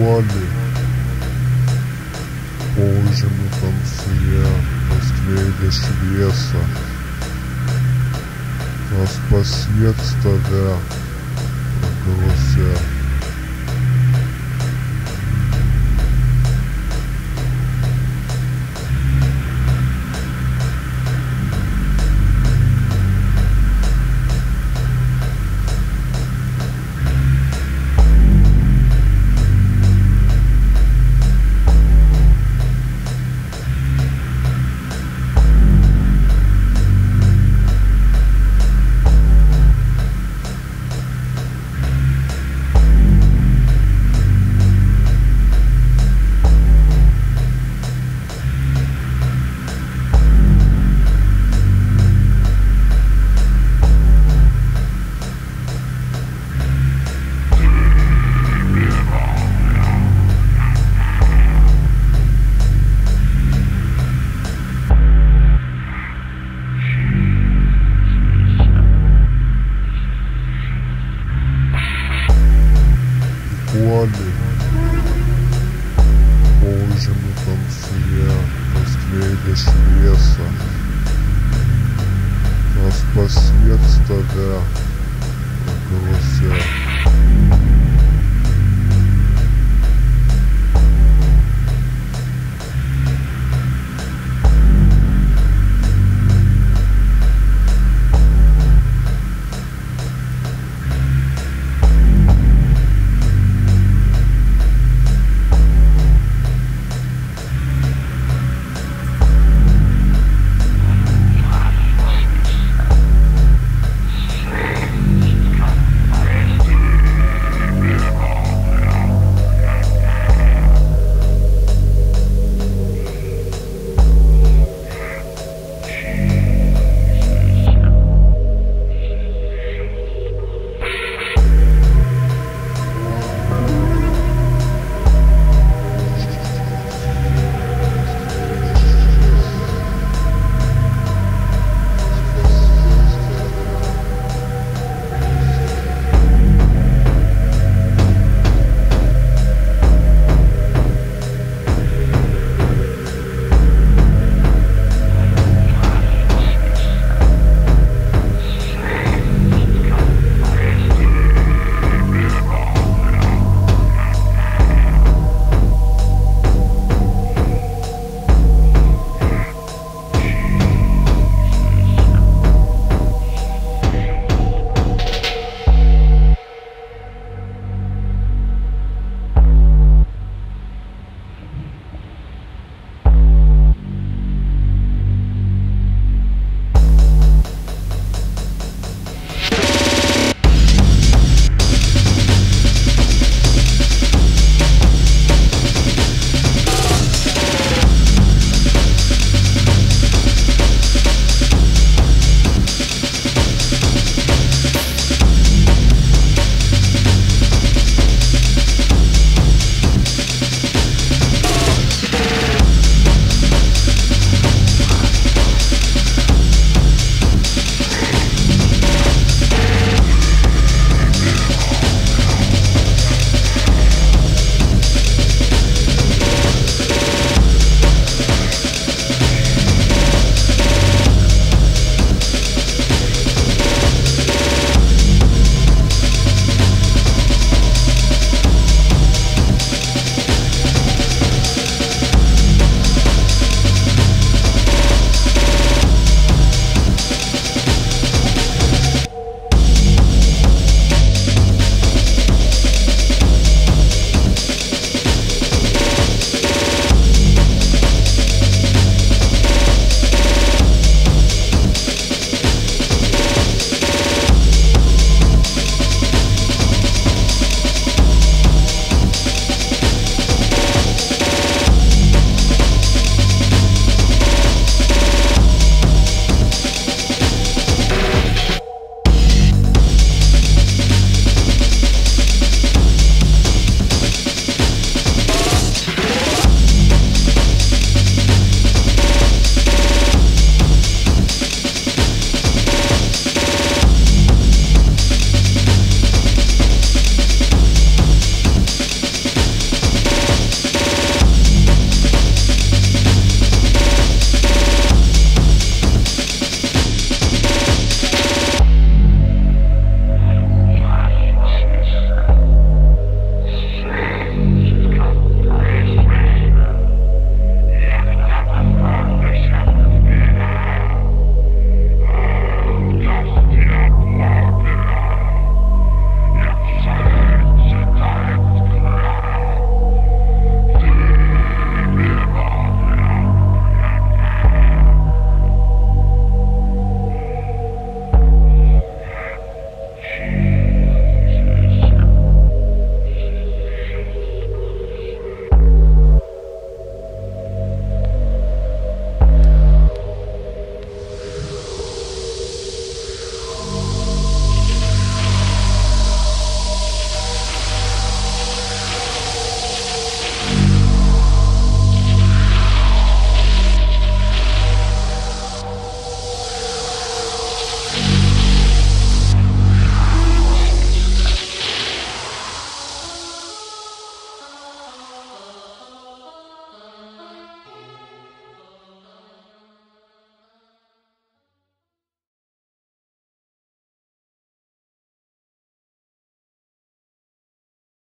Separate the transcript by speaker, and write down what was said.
Speaker 1: Позже мы в конце последующего веса нас последствия проголосят. законы. там конце последуешь леса. Нас посредствовя